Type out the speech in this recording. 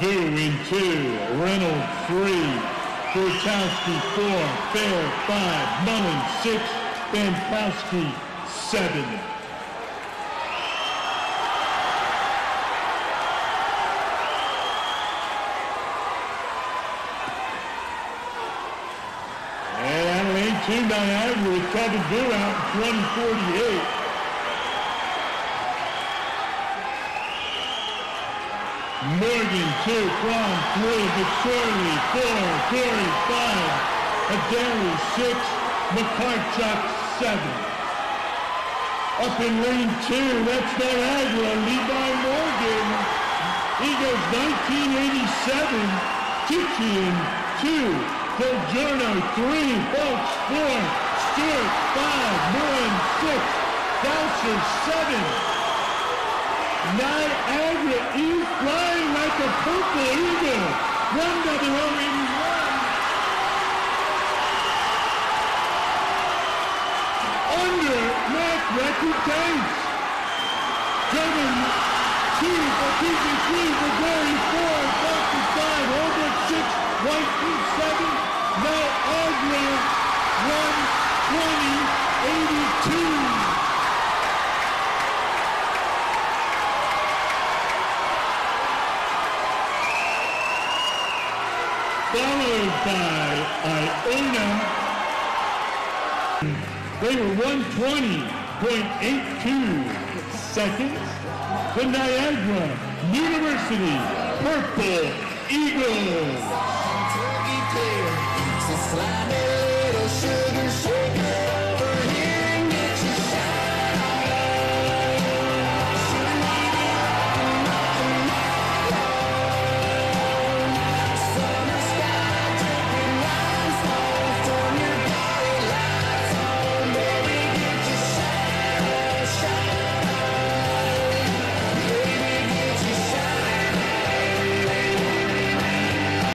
In two, Reynolds three, Grochowski four, Fair five, Mullen six, Bankowski seven. And Adelaide two, Niagara with Kevin Durant, 2048. Morgan two, Cron three, McSorley four, Corey five, Adeli six, McCarchuck seven. Up in lane two, that's Niagara, Levi Morgan. He goes 1987, Tichian two, Delgerno three, Folks four, Stewart five, Moran six, Dowser seven. Niagara a purple eagle. In one. Under MAAC record pace. German two, Batista three, Bulgari four, Boston five, Holbrook six, White seven. Niagara one twenty eighty two. Followed by Iona. They were 120.82 seconds. The Niagara University Purple Eagles.